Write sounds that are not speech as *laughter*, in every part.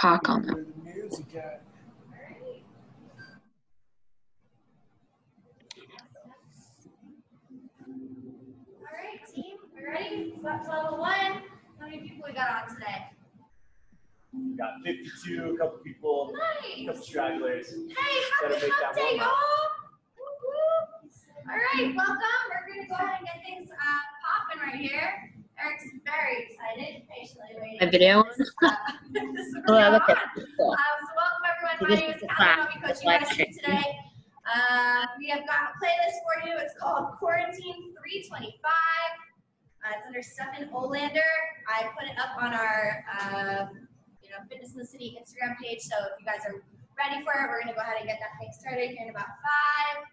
talk on them. All right, team, we ready? Squat to level one. How many people we got on today? We got 52, a couple people, nice. a couple stragglers. Hey, happy make hump day, y'all. Woo, woo. All right, welcome. We're gonna go ahead and get things uh, popping right here. Eric's very excited, patiently waiting. My video *laughs* is, uh, *laughs* Oh, look on. at cool. Um, so welcome everyone. So My name is Callie. I'll be coaching guys today. Uh, we have got a playlist for you. It's called Quarantine 325. Uh, it's under Stefan Olander. I put it up on our, uh, you know, Fitness in the City Instagram page. So if you guys are ready for it, we're gonna go ahead and get that thing started here in about five,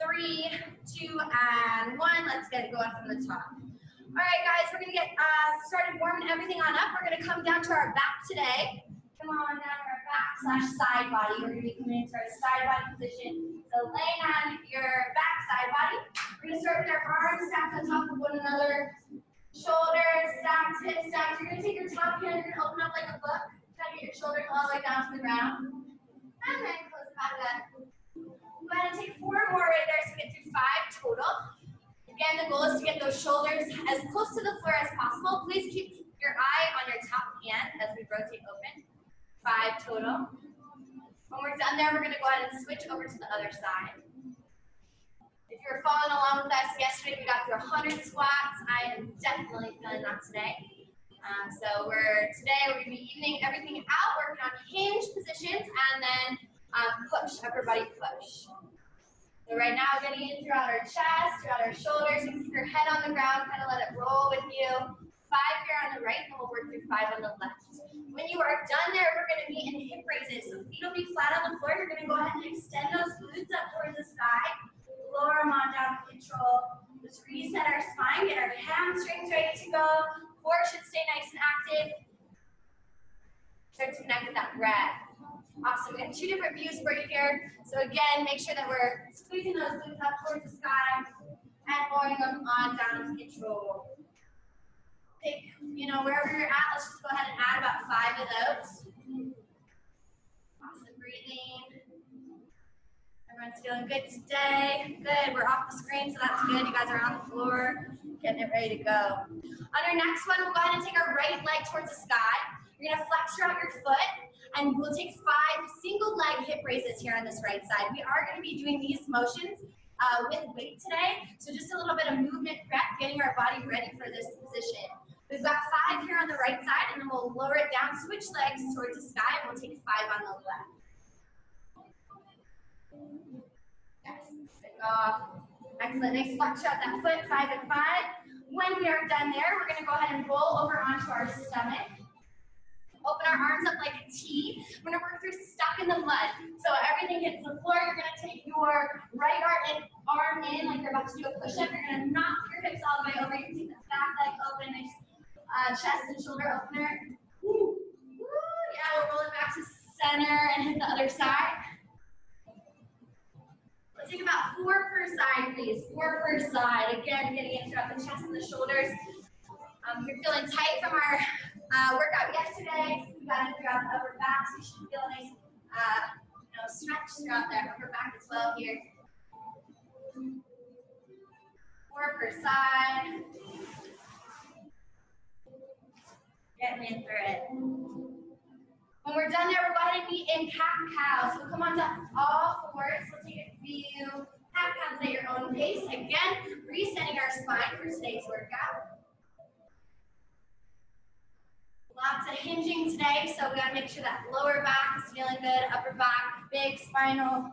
three, two, and one. Let's get it going from the top. All right, guys, we're gonna get uh, started warming everything on up. We're gonna come down to our back today. Come on down to our back slash side body. We're gonna be coming into our side body position. So laying on your back side body. We're gonna start with our arms stacked on top of one another. Shoulders stacked, hips stacked. You're gonna take your top hand, gonna open up like a book. Try to get your shoulders all the way down to the ground. And then close the back up. Go ahead and take four more right there so we get through five total. Again, the goal is to get those shoulders as close to the floor as possible. Please keep your eye on your top hand as we rotate open. Five total. When we're done there, we're gonna go ahead and switch over to the other side. If you're following along with us yesterday, we got through 100 squats. I am definitely feeling that today. Um, so we're today we're gonna be evening everything out, working on hinge positions, and then um, push, upper body push. So right now, we're getting in throughout our chest, throughout our shoulders. You can keep your head on the ground, kind of let it roll with you. Five here on the right, and we'll work through five on the left. When you are done there, we're going to be in hip raises. So feet will be flat on the floor. You're going to go ahead and extend those glutes up towards the sky. Lower them on down with control. Just reset our spine, get our hamstrings ready to go. Core should stay nice and active. Start to connect with that breath. Awesome. We got two different views for you here. So again, make sure that we're squeezing those glutes up towards the sky and lowering them on down with control. Take, you know, wherever you're at, let's just go ahead and add about five of those. Awesome breathing. Everyone's feeling good today. Good. We're off the screen, so that's good. You guys are on the floor, getting it ready to go. On our next one, we'll go ahead and take our right leg towards the sky. You're gonna flex out your foot, and we'll take five single leg hip raises here on this right side. We are gonna be doing these motions uh, with weight today, so just a little bit of movement prep, getting our body ready for this position. We've got five here on the right side, and then we'll lower it down, switch legs towards the sky, and we'll take five on the left. Yes, off. Excellent, nice flex out that foot, five and five. When we are done there, we're gonna go ahead and roll over onto our stomach. Open our arms up like a T. We're gonna work through stuck in the mud. So everything hits the floor. You're gonna take your right arm in, arm in like you're about to do a push-up. You're gonna knock your hips all the way over. You take the back leg open, nice uh, chest and shoulder opener. Woo. Yeah, we'll roll back to center and hit the other side. Let's take about four per side, please. Four per side. Again, getting in throughout the chest and the shoulders. Um, you're feeling tight from our uh, workout yesterday. We got it throughout the upper back, so you should feel a nice uh, you know, stretch throughout that upper back as well here. Four per side. Getting in through it. When we're done there, we'll go ahead and be in cat cow. So come on down all fours. We'll take a few cat cows at your own pace. Again, resetting our spine for today's workout. Lots of hinging today, so we gotta make sure that lower back is feeling good, upper back, big spinal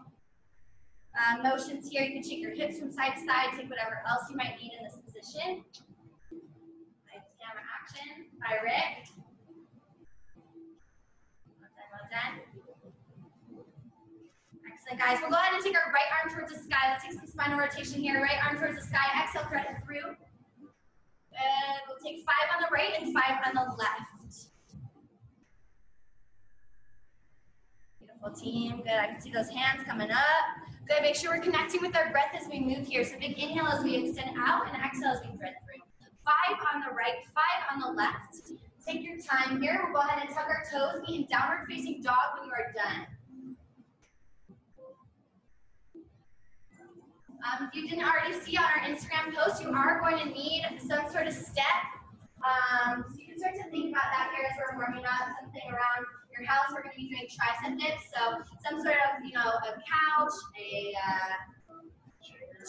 uh, motions here. You can shake your hips from side to side, take whatever else you might need in this position. Nice camera action by Rick. Well done, well done. Excellent, guys. We'll go ahead and take our right arm towards the sky. Let's take some spinal rotation here. Right arm towards the sky. Exhale, thread it through. And we'll take five on the right and five on the left. Team. Good. I can see those hands coming up. Good. Make sure we're connecting with our breath as we move here. So big inhale as we extend out and exhale as we thread through. Five on the right, five on the left. Take your time here. We'll go ahead and tuck our toes, be in downward facing dog when you are done. Um, if you didn't already see on our Instagram post, you are going to need some sort of step. Um, so you can start to think about that here as we're warming up, something around your house. We're going to be doing tricep dips, so some sort of, you know, a couch, a uh,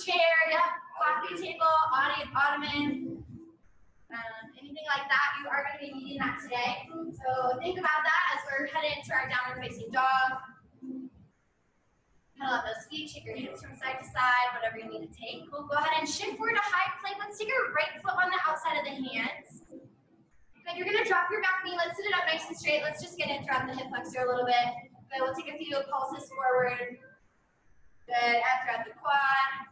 chair, yeah, coffee table, ottoman, um, anything like that. You are going to be needing that today. So think about that as we're headed into our downward facing dog. Pedal out those feet, shake your hips from side to side, whatever you need to take. We'll go ahead and shift forward to high plank. Let's take our right foot on the outside of the hands. Good, you're gonna drop your back knee. Let's sit it up nice and straight. Let's just get in throughout the hip flexor a little bit. Good, we'll take a few pulses forward. Good, out throughout the quad.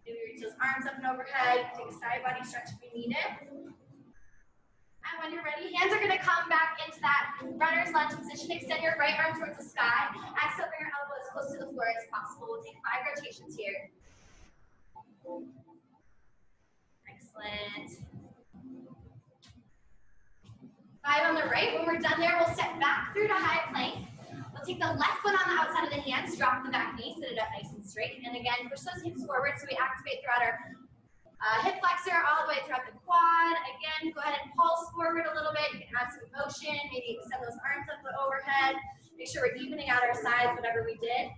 Maybe reach those arms up and overhead. Take a side body stretch if you need it. And when you're ready, hands are gonna come back into that runner's lunge position. Extend your right arm towards the sky. Exhale, bring your elbow as close to the floor as possible. We'll take five rotations here. Excellent. Five on the right. When we're done there, we'll step back through to high plank. We'll take the left foot on the outside of the hands, drop the back knee, sit it up nice and straight. And again, push those hips forward so we activate throughout our uh, hip flexor all the way throughout the quad. Again, go ahead and pulse forward a little bit. You can add some motion, maybe extend those arms up and overhead. Make sure we're evening out our sides, whatever we did.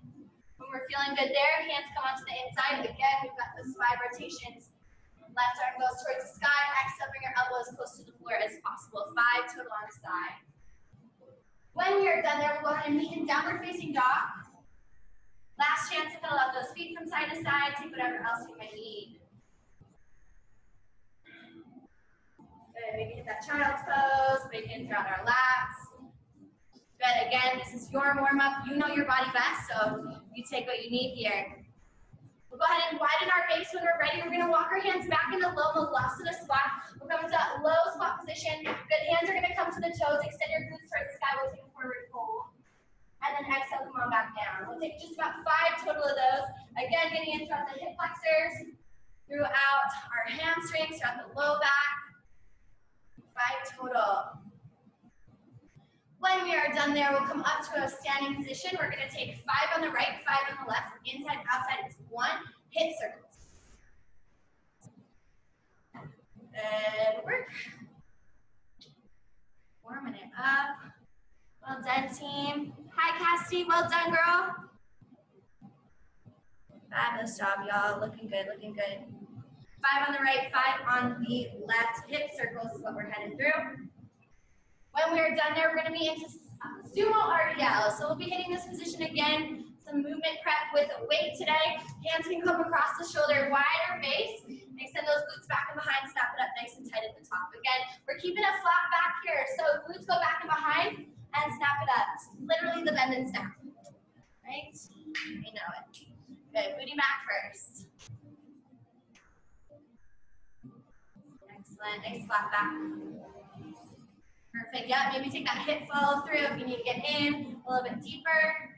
When we're feeling good there, hands come onto the inside. Again, we've got those five rotations. Left arm goes towards the sky. Exhale, bring your elbow as close to the floor as possible. Five total on the side. When we are done there, we'll go ahead and meet in downward facing dog. Last chance to fill out those feet from side to side. Take whatever else you might need. Good, maybe hit that child's pose, bring in throughout our lats. Good, again, this is your warm up. You know your body best, so you take what you need here. We'll go ahead and widen our base when we're ready. We're gonna walk our hands back into low Malasana squat. We'll come into that low squat position. Good, hands are gonna come to the toes. Extend your glutes towards the sky. We'll take a forward fold. And then exhale, come on back down. We'll take just about five total of those. Again, getting in throughout the hip flexors, throughout our hamstrings, throughout the low back. Five total. When we are done there, we'll come up to a standing position. We're gonna take five on the right, five on the left, inside, outside, it's one, hip circles. Good work. Warming it up. Well done, team. Hi, Cassidy, well done, girl. Fabulous job, y'all. Looking good, looking good. Five on the right, five on the left. Hip circles is what we're headed through. When we're done there, we're gonna be into uh, sumo RDL. So we'll be hitting this position again. Some movement prep with a weight today. Hands can come across the shoulder, wider base. Extend those glutes back and behind, snap it up nice and tight at the top. Again, we're keeping a flat back here. So glutes go back and behind and snap it up. Literally the bend and snap. Right? You know it. Good, booty back first. Excellent, nice flat back. Perfect, yeah, maybe take that hip follow through if you need to get in a little bit deeper.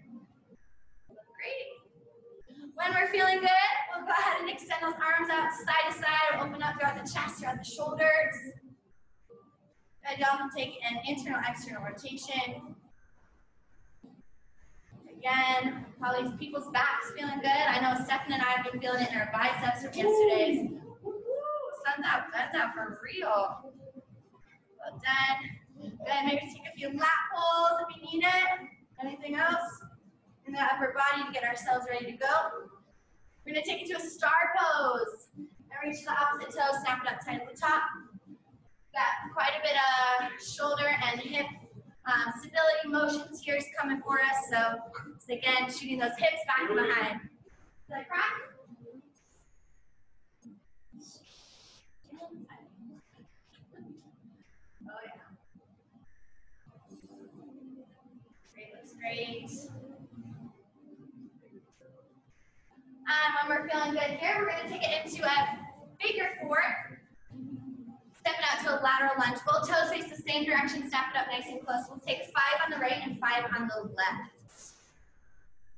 Great. When we're feeling good, we'll go ahead and extend those arms out side to side, open up throughout the chest, throughout the shoulders. Good, y'all can take an internal, external rotation. Again, probably people's backs feeling good. I know Stefan and I have been feeling it in our biceps from yesterday's. Woo, sun's out, sun's out for real. Well done. Good, maybe take a few lat pulls if you need it. Anything else? In the upper body to get ourselves ready to go. We're gonna take it to a star pose. And reach the opposite toe, snap it up tight at the top. Got quite a bit of shoulder and hip um, stability motions here is coming for us. So, so again, shooting those hips back and behind. Crack? Oh yeah. Great. And when we're feeling good here, we're gonna take it into a figure four. Step it out to a lateral lunge. Both toes face the same direction. Step it up nice and close. We'll take five on the right and five on the left.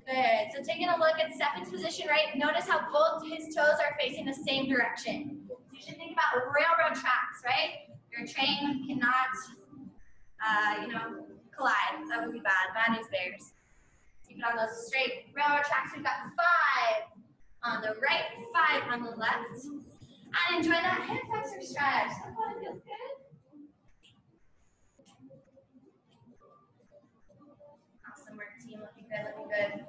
Good. So taking a look at Stefan's position, right? Notice how both his toes are facing the same direction. You should think about railroad tracks, right? Your train cannot, uh, you know, collide. That would be bad. Bad news bears. Keep it on those straight railroad tracks. We've got five on the right, five on the left. And enjoy that hip flexor stretch. That one feels good. Awesome work, team. Looking good, looking good.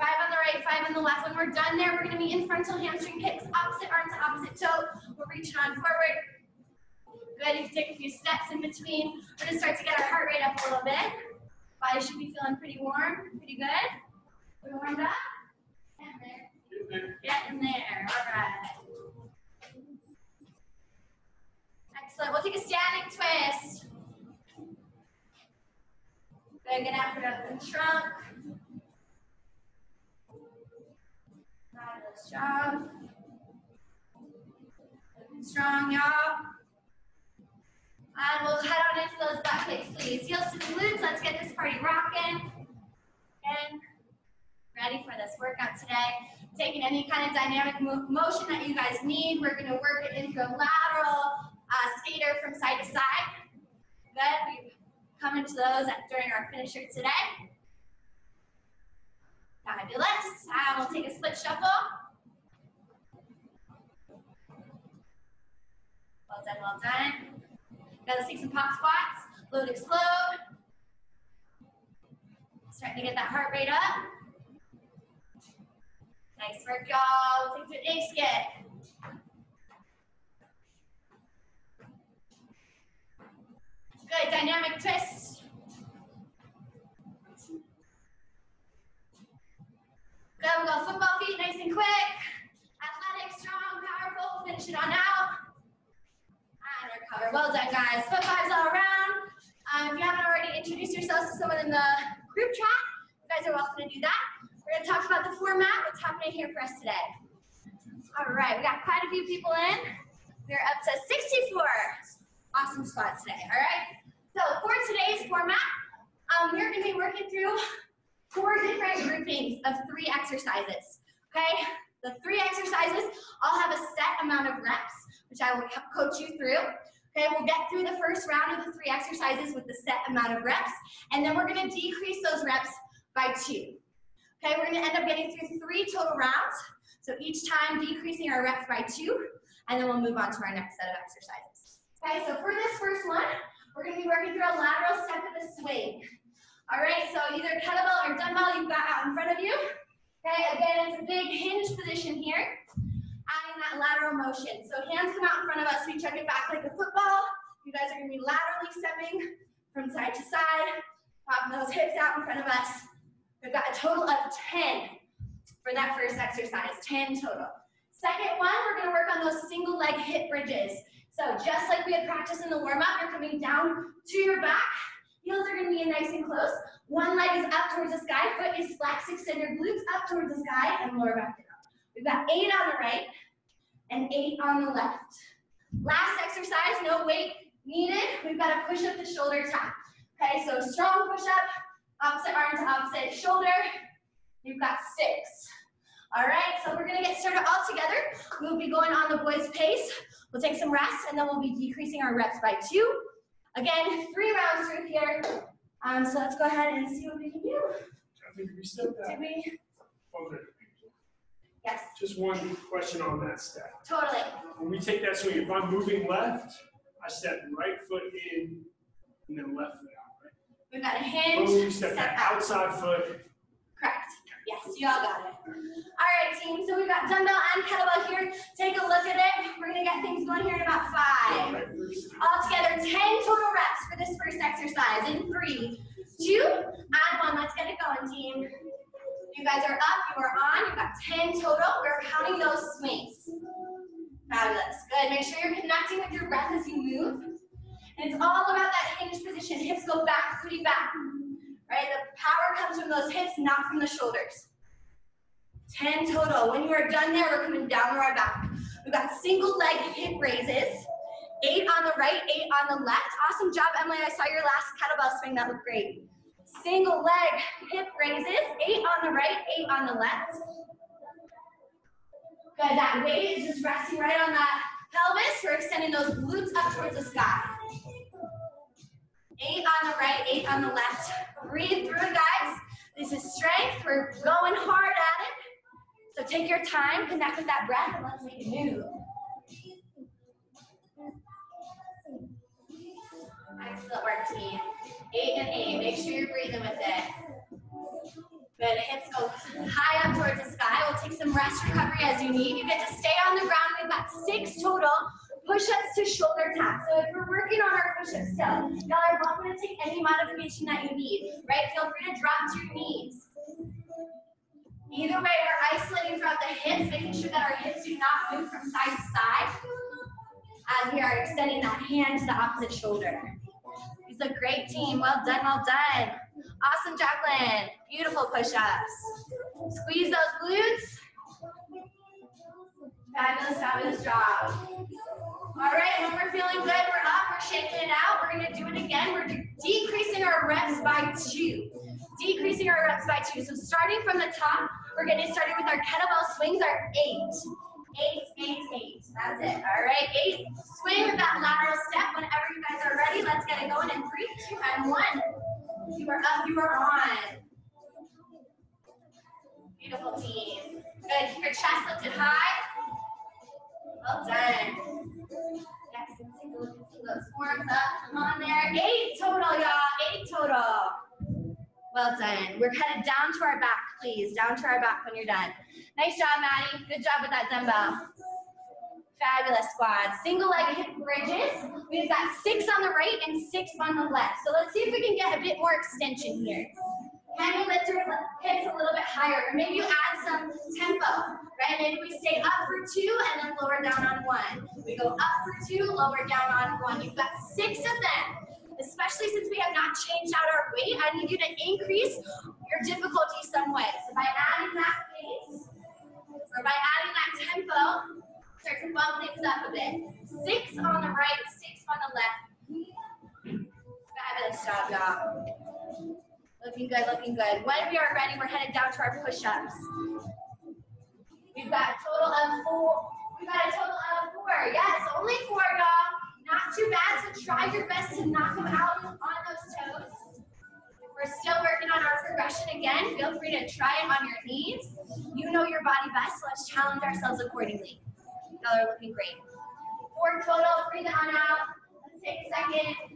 Five on the right, five on the left. When we're done there, we're gonna be in frontal hamstring kicks, opposite arm to opposite toe. We're reaching on forward. You can take a few steps in between. We're gonna start to get our heart rate up a little bit. Body should be feeling pretty warm, pretty good. We warmed up? Get in there. All right. Excellent, we'll take a standing twist. Good, get out, up the trunk. Fabulous job. Looking strong, y'all. And we'll head on into those butt kicks, please. Heels to the glutes. Let's get this party rocking. Again, ready for this workout today. Taking any kind of dynamic mo motion that you guys need. We're going to work it into a lateral uh, skater from side to side. Good. We come into those during our finisher today. Fabulous. And we'll take a split shuffle. Well done, well done. Let's take some pop squats. Load, explode. Starting to get that heart rate up. Nice work, y'all. Take to an skip. Good, dynamic twist. Good, we'll go football feet, nice and quick. Athletic, strong, powerful. Finish it on out. Well done, guys. Foot fives all around. Um, if you haven't already introduced yourselves to someone in the group chat, you guys are welcome to do that. We're going to talk about the format, what's happening here for us today. All right, we got quite a few people in. We're up to 64. Awesome spot today, all right? So for today's format, um, we're going to be working through four different groupings of three exercises, okay? The three exercises all have a set amount of reps, which I will co- coach you through. Okay, we'll get through the first round of the three exercises with the set amount of reps, and then we're gonna decrease those reps by two. Okay, we're gonna end up getting through three total rounds, so each time decreasing our reps by two, and then we'll move on to our next set of exercises. Okay, so for this first one, we're gonna be working through a lateral step of a swing. All right, so either kettlebell or dumbbell you've got out in front of you. Okay, again, it's a big hinge position here lateral motion. So hands come out in front of us, we chuck it back like a football. You guys are gonna be laterally stepping from side to side, popping those hips out in front of us. We've got a total of 10 for that first exercise, 10 total. Second one, we're gonna work on those single leg hip bridges. So just like we had practiced in the warm up, you're coming down to your back. Heels are gonna be in nice and close. One leg is up towards the sky, foot is flexed, extend your glutes up towards the sky, and lower back down. We've got eight on the right and eight on the left. Last exercise, no weight needed. We've got to push up the shoulder tap. Okay, so strong push up, opposite arm to opposite shoulder. You've got six. All right, so we're gonna get started all together. We'll be going on the boys' pace. We'll take some rest and then we'll be decreasing our reps by two. Again, three rounds through here. Um, so let's go ahead and see what we can do. I think we step Did we? Okay. Yes, Just one question on that step. totally. When we take that swing, if I'm moving left, I step right foot in and then left foot out, right? We've got a hinge, we step step out. outside foot, Correct. Yes, you all got it. All right, team. So we've got dumbbell and kettlebell here. Take a look at it. We're gonna get things going here in about five. All together, 10 total reps for this first exercise. In three, two, and one. Let's get it going, team. You guys are up, you are on. You've got 10 total. We're counting those swings. Fabulous. Good. Make sure you're connecting with your breath as you move. And it's all about that hinge position. Hips go back, booty back. Right? The power comes from those hips, not from the shoulders. 10 total. When you are done there, we're coming down to our back. We've got single leg hip raises. Eight on the right, eight on the left. Awesome job, Emily. I saw your last kettlebell swing. That looked great. Single leg hip raises. Eight on the right, eight on the left. Good. That weight is just resting right on that pelvis. We're extending those glutes up towards the sky. Eight on the right, eight on the left. Breathe through it, guys. This is strength. We're going hard at it. So take your time, connect with that breath, and let's make move. Excellent work, team. Eight and eight. Make sure you're breathing with it. Good. Hips go high up towards the sky. We'll take some rest recovery as you need. You get to stay on the ground. We've got six total push-ups to shoulder tap. So if we're working on our push-ups still, y'all are welcome to take any modification that you need, right? Feel free to drop to your knees. Either way, we're isolating throughout the hips, making sure that our hips do not move from side to side as we are extending that hand to the opposite shoulder. It's a great team. Well done, well done. Awesome, Jacqueline. Beautiful push-ups. Squeeze those glutes. Fabulous, fabulous job. All right, when we're feeling good, we're up, we're shaking it out. We're gonna do it again. We're decreasing our reps by two. Decreasing our reps by two. So starting from the top, we're getting started with our kettlebell swings our eight. Eight, eight, eight. That's it. All right, eight. Swing with that lateral step. Whenever you guys are ready, let's get it going in three, two, and one. You are up, you are on. Beautiful team. Good. Keep your chest lifted high. Well done. Next, let's take a look those forms up. Come on there. Eight total, y'all. Eight total. Well done. We're headed down to our back, please. Down to our back when you're done. Nice job, Maddie. Good job with that dumbbell. Fabulous squad. Single leg hip bridges. We've got six on the right and six on the left. So let's see if we can get a bit more extension here. Can you lift your hips a little bit higher? Or maybe you add some tempo, right? Maybe we stay up for two and then lower down on one. We go up for two, lower down on one. You've got six of them. Especially since we have not changed out our weight, I need you to increase your difficulty some way. So by adding that pace, or by adding that tempo, start to bump things up a bit. Six on the right, six on the left. Fabulous job, y'all. Looking good, looking good. When we are ready, we're headed down to our push-ups. We've got a total of four. We've got a total of four. Yes, only four, y'all. Not too bad, so try your best to knock them out on those toes. We're still working on our progression again. Feel free to try it on your knees. You know your body best, so let's challenge ourselves accordingly. Y'all are looking great. Four total, breathe on out. Take a second.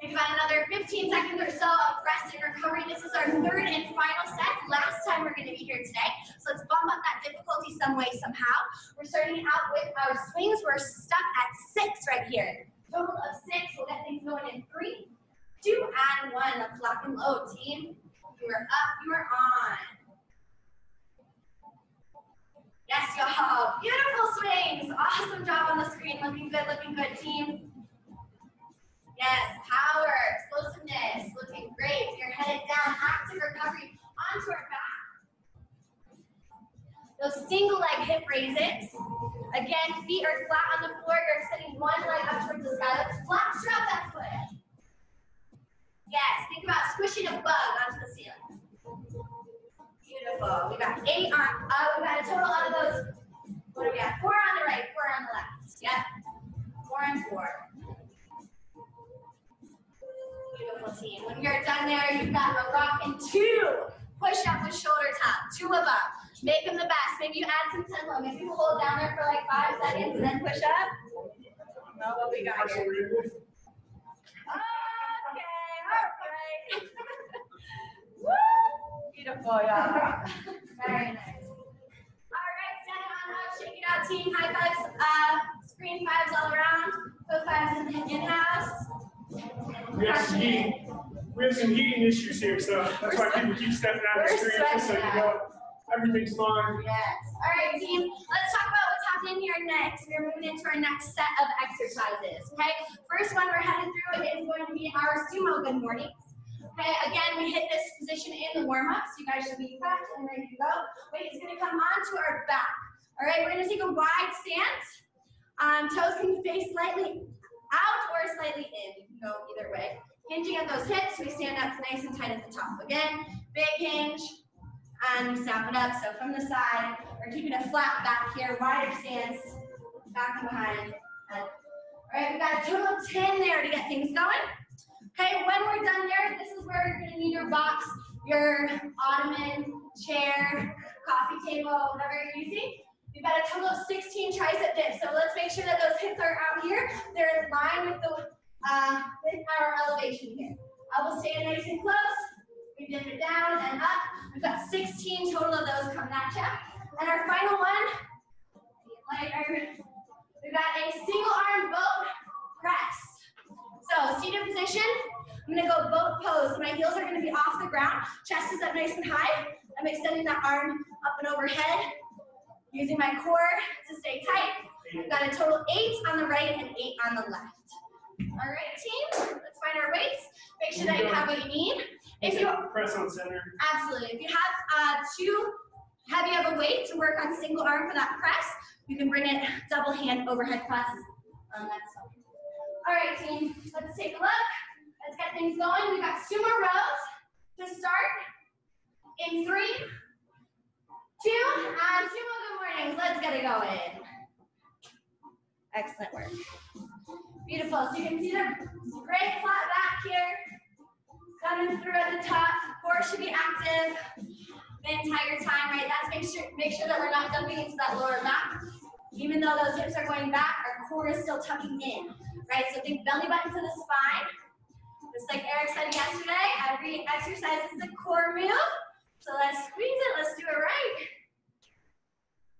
Take about another 15 seconds or so of rest and recovery. This is our third and final set. Last time we're going to be here today. So let's bump up that difficulty some way, somehow. We're starting out with our swings. We're stuck at six right here. Total of six. We'll get things going in three, two, and one. Let's lock and load, team. You are up, you are on. Yes, y'all. Beautiful swings. Awesome job on the screen. Looking good, looking good, team. Yes, power, explosiveness, looking great. You're headed down, active recovery onto our back. Those single leg hip raises. Again, feet are flat on the floor. You're extending one leg up towards the sky. Let's flat strap that foot. Yes, think about squishing a bug onto the ceiling. Beautiful. We got eight on, uh, we got a total of those. What do we have? Four on the right, four on the left. Yep. Four and four. Beautiful team. When you're done there, you've got a rock and two. Push up with shoulder tap. Two of them. Make them the best. Maybe you add some tempo. Maybe you hold down there for like five seconds and then push up. No, what we got here. Okay, all right. Woo! *laughs* Beautiful, y'all. Very nice. All right, stand on up, shake it out, team. High fives, uh, screen fives all around. Go fives in, in-house. We have some heating, we have some heating issues here, so that's why people keep stepping out of the screen, just so you know, everything's fine. Yes. All right, team. Let's talk about what's happening here next. We're moving into our next set of exercises. Okay. First one we're headed through is going to be our sumo good mornings. Okay. Again, we hit this position in the warm up, so you guys should be prepped and ready to go. Weight is going to come onto our back. All right. We're going to take a wide stance. Um, toes can face slightly out or slightly in. You can go either way. Hinging at those hips, we stand up nice and tight at the top. Again, big hinge and snap it up. So from the side, we're keeping a flat back here, wider stance, back and behind. All right, we got a total of 10 there to get things going. Okay, when we're done there, this is where you're gonna need your box, your ottoman, chair, coffee table, whatever you're using. We've got a total of 16 tricep dips, so let's make sure that those hips are out here. They're in line with the uh, with our elevation here. Elbows stay nice and close. We dip it down and up. We've got 16 total of those coming at you. And our final one, lighter. We've got a single arm boat press. So seated position, I'm gonna go boat pose. My heels are gonna be off the ground, chest is up nice and high. I'm extending that arm up and overhead, using my core to stay tight. We've got a total eight on the right and eight on the left. All right, team, let's find our weights. Make sure that you have what you need. If you Press on center. Absolutely. If you have uh, too heavy of a weight to work on single arm for that press, you can bring it double hand overhead press on that side. All right, team, let's take a look. Let's get things going. We've got two more rows to start in three, two, and sumo good mornings. Let's get it going. Excellent work. Beautiful. So you can see the great flat back here. Coming through at the top. Core should be active the entire time, right? That's make sure make sure that we're not dumping into that lower back. Even though those hips are going back, our core is still tucking in, right? So think belly button to the spine. Just like Eric said yesterday, every exercise is a core move. So let's squeeze it. Let's do it right.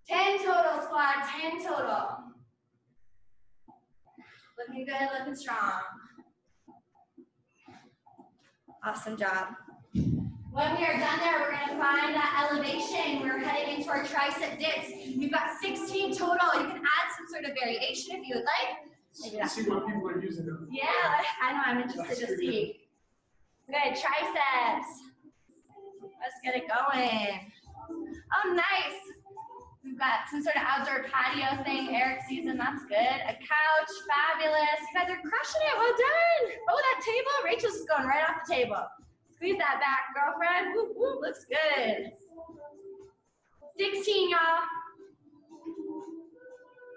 10 total squad, 10 total. Looking good, looking strong. Awesome job. When we are done there, we're gonna find that elevation. We're heading into our tricep dips. We've got 16 total. You can add some sort of variation if you would like. Maybe that's- See what people are using them. Yeah, I know, I'm interested to see. Good, triceps. Let's get it going. Oh, nice. We've got some sort of outdoor patio thing Eric's using, that's good. A couch, fabulous. You guys are crushing it, well done. Oh, that table, Rachel's going right off the table. Squeeze that back, girlfriend. Woo, woo, looks good. 16, y'all.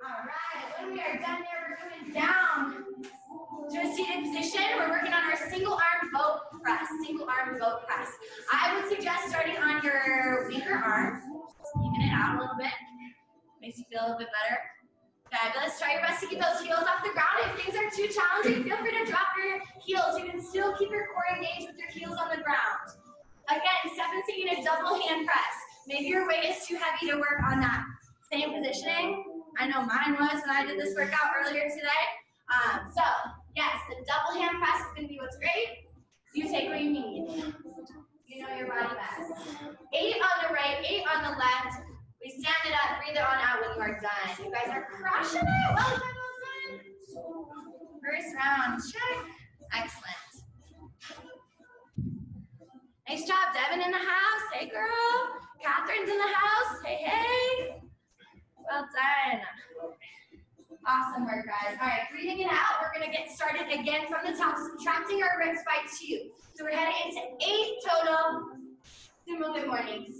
All right, when we are done there, we're coming down to a seated position. We're working on our single arm boat press, single arm boat press. I would suggest starting on your weaker arm, even it out a little bit. Makes you feel a little bit better. Fabulous. Try your best to keep those heels off the ground. If things are too challenging, feel free to drop your heels. You can still keep your core engaged with your heels on the ground. Again, Stefan's taking a double hand press. Maybe your weight is too heavy to work on that same positioning. I know mine was when I did this workout earlier today. Um, so, yes, the double hand press is going to be what's great. You take what you need. You know your body best. Eight on the right, eight on the left. We stand it up, breathe it on out when you are done. You guys are crushing it. Well done, well done. First round, check. Excellent. Nice job, Devin in the house. Hey, girl. Catherine's in the house. Hey, hey. Well done. Awesome work, guys. All right, breathing it out. We're gonna get started again from the top, subtracting our ribs by two. So we're heading into eight total. Sumo good mornings.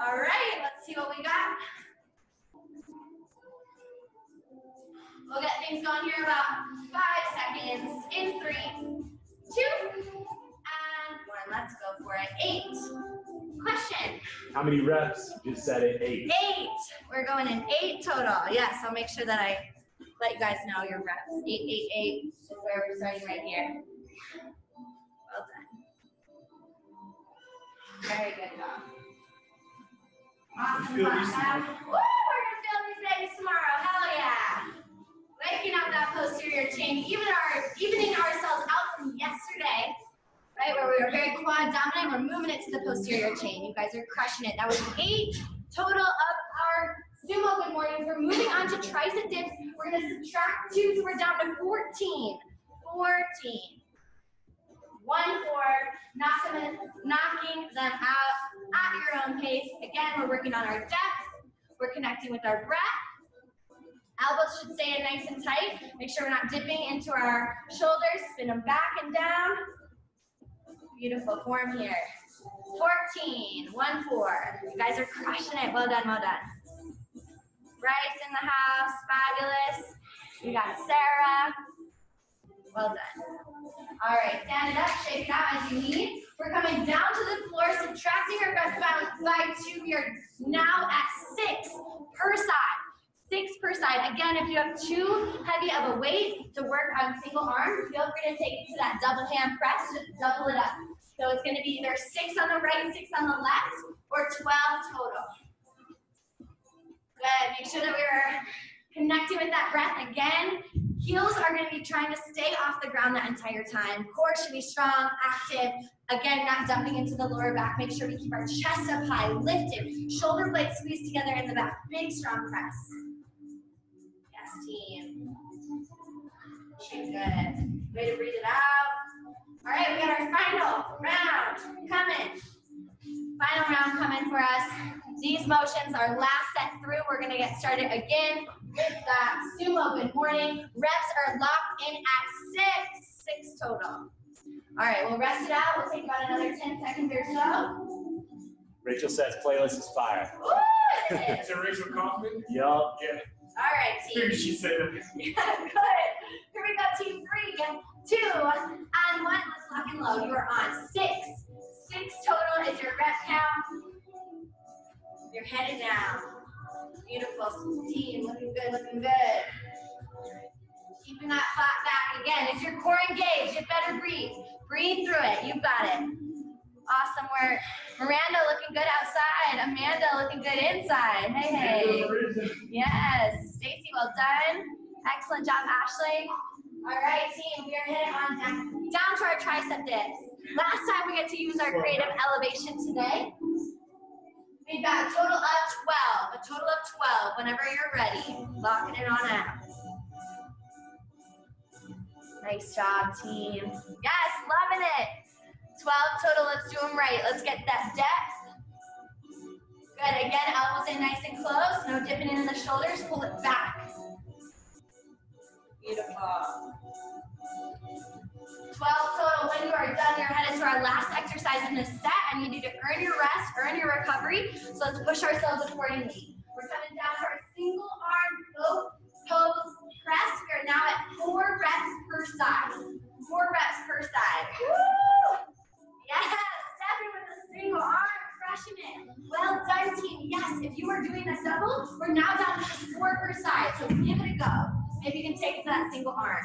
All right, let's see what we got. We'll get things going here about five seconds. In three, two, and one. Let's go for it. Eight. Question. How many reps? Just said it, eight. Eight. We're going in eight total. Yes, I'll make sure that I let you guys know your reps. Eight, eight, eight is where we're starting right here. Well done. Very good job. Awesome. Feel clap these back. Woo, we're gonna feel these babies tomorrow. Hell yeah. Waking up that posterior chain, even our evening ourselves out from yesterday right? Where we were very quad dominant, we're moving it to the posterior chain. You guys are crushing it. That was eight total of our sumo good mornings. We're moving on to tricep dips. We're gonna subtract two, so we're down to 14. 14. One, four, knock them in, knocking them out at your own pace. Again, we're working on our depth. We're connecting with our breath. Elbows should stay nice and tight. Make sure we're not dipping into our shoulders. Spin them back and down. Beautiful form here. 14, one, four. You guys are crushing it. Well done, well done. Bryce in the house, fabulous. We got Sarah. Well done. All right, stand it up, shake it out as you need. We're coming down to the floor, subtracting our balance by two. We are now at six per side. Six per side. Again, if you have too heavy of a weight to work on single arm, feel free to take it to that double hand press, just double it up. So it's gonna be either six on the right, six on the left, or 12 total. Good, make sure that we're connecting with that breath again. Heels are gonna be trying to stay off the ground that entire time. Core should be strong, active. Again, not dumping into the lower back. Make sure we keep our chest up high, lifted. Shoulder blades squeezed together in the back. Big, strong press. Yes, team. Okay, good. Way to breathe it out. All right, we got our final round coming. Final round coming for us. These motions are last set through. We're gonna get started again with that sumo. Good morning. Reps are locked in at six, six total. All right, we'll rest it out. We'll take about another 10 seconds or so. Rachel says playlist is fire. Ooh, *laughs* it is. Is it Rachel Kaufman? Yup. Yeah. All right, team. She'd say that. Yeah, *laughs* good. Here we go, team three, two, and one. Let's lock and load. You are on six. Six total is your rep count. You're headed down. Beautiful team, looking good, looking good. Keeping that flat back again. Is your core engaged? You better breathe. Breathe through it. You've got it. Awesome work. Miranda looking good outside. Amanda looking good inside. Hey, hey. Yes, Stacy, well done. Excellent job, Ashley. All right, team, we are heading on down, down to our tricep dips. Last time we get to use our creative elevation today. We've got a total of 12, a total of 12 whenever you're ready. Locking it on out. Nice job, team. Yes, loving it. 12 total, let's do them right. Let's get that depth. Good, again, elbows in nice and close. No dipping in the shoulders, pull it back. Beautiful. 12 total. When you are done, you're headed to our last exercise in this set. I need you to earn your rest, earn your recovery. So let's push ourselves accordingly. We're coming down to our single arm boat pose press. We are now at four reps per side. Four reps per side. Woo! Yes, stepping with a single arm, crushing it. Well done, team. If you were doing a double, we're now down to just four per side. So give it a go. Maybe you can take that single arm.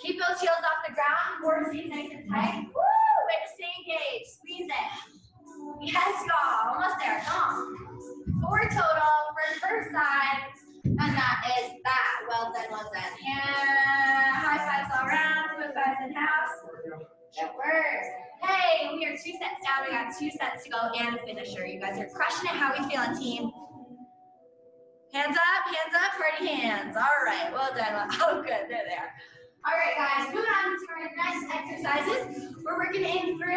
Keep those heels off the ground. Core stays nice and tight. Woo! Way to stay engaged. Squeeze it. Yes, y'all. Almost there. Come on. Four total for the first side. And that is that. Well done, well done. Yeah. High fives all around. Good fives in house. It works. Hey, we are two sets down. We got two sets to go and a finisher. You guys are crushing it. How we feeling, team? Hands up, hands up, party hands. All right, well done. *laughs* Oh, good. There they are. there. All right, guys, moving on to our next exercises. We're working in through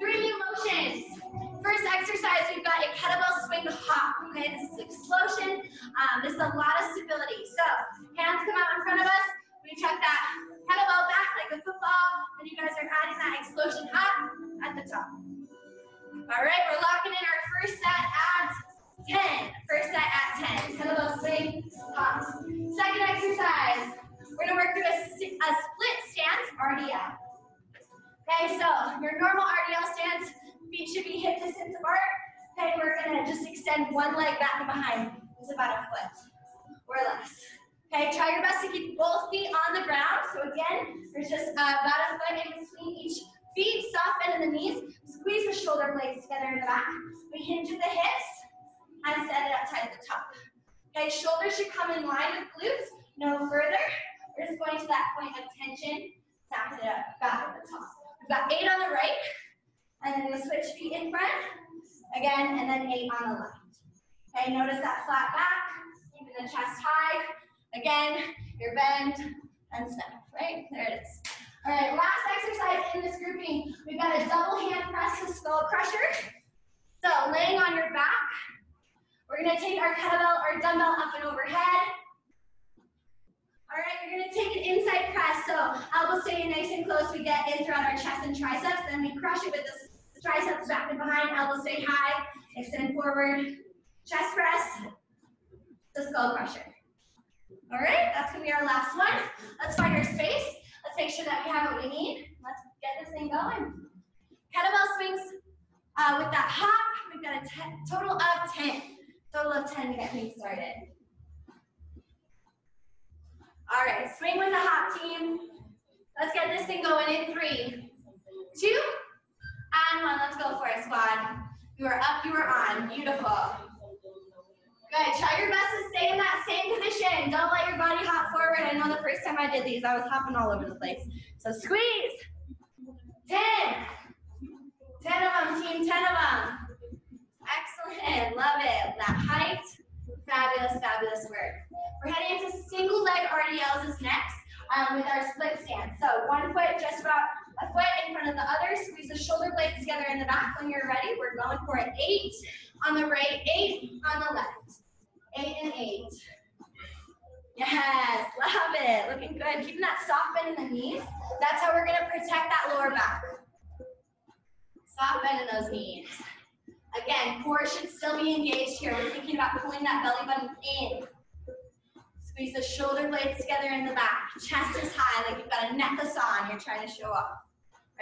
three new motions. First exercise, we've got a kettlebell swing hop. Okay, this is explosion. Um, this is a lot of stability. So, hands come out in front of us. We check that kettlebell back like a football, and you guys are adding that explosion hop at the top. All right, we're locking in our first set at 10. First set at 10. Kettlebell swing hop. Second exercise, we're gonna work through a, a split stance RDL. Okay, so your normal RDL stance, feet should be hip distance apart. Okay, we're gonna just extend one leg back and behind. It's about a foot or less. Okay, try your best to keep both feet on the ground. So again, there's just uh, about a foot in between each feet, soft bend in the knees. Squeeze the shoulder blades together in the back. We hinge at the hips and set it up tight at the top. Okay, shoulders should come in line with glutes, no further. We're just going to that point of tension, tap it up, back at the top. We've got eight on the right, and then we switch feet in front, again, and then eight on the left. Okay, notice that flat back, keeping the chest high. Again, your bend and snap, right? There it is. All right, last exercise in this grouping, we've got a double hand press to skull crusher. So laying on your back, we're gonna take our kettlebell or dumbbell up and overhead. All right, you're gonna take an inside press. So elbows staying nice and close. We get in throughout our chest and triceps. Then we crush it with the triceps back and behind. Elbows stay high. Extend forward. Chest press. the skull crusher. All right, that's gonna be our last one. Let's find our space. Let's make sure that we have what we need. Let's get this thing going. Kettlebell swings uh, with that hop. We've got a ten, total of 10. Total of 10 to get things started. All right, swing with the hop team. Let's get this thing going in three, two, and one. Let's go for it, squad. You are up, you are on. Beautiful. Good. Try your best to stay in that same position. Don't let your body hop forward. I know the first time I did these, I was hopping all over the place. So squeeze. 10. 10 of them, team, 10 of them. Excellent. Love it. That height. Fabulous, fabulous work. We're heading into single leg RDLs is next um, with our split stance. So one foot just about a foot in front of the other. Squeeze the shoulder blades together in the back. When you're ready, we're going for an eight on the right, eight on the left. Eight and eight. Yes, love it. Looking good. Keeping that soft bend in the knees. That's how we're gonna protect that lower back. Soft bend in those knees. Again, core should still be engaged here. We're thinking about pulling that belly button in. Squeeze the shoulder blades together in the back. Chest is high, like you've got a necklace on. You're trying to show off.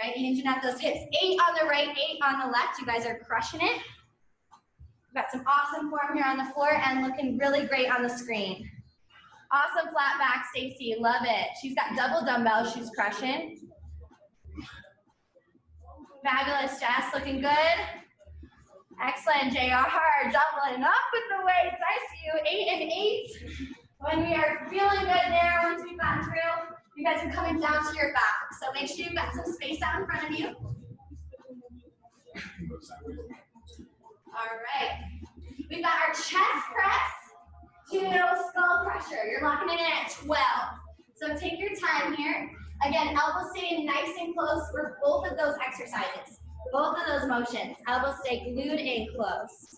Right? Hinging at those hips. Eight on the right, eight on the left. You guys are crushing it. We've got some awesome form here on the floor and looking really great on the screen. Awesome flat back, Stacy. Love it. She's got double dumbbells. She's crushing. Fabulous, Jess. Looking good. Excellent, JR. Doubling up with the weights. I see you. Eight and eight. When we are feeling good there, once we've gotten through, you guys are coming down to your back. So make sure you've got some space out in front of you. All right. We've got our chest press to skull crusher. You're locking it in at 12. So take your time here. Again, elbows staying nice and close for both of those exercises. Both of those motions. Elbows stay glued in close.